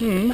Hmm.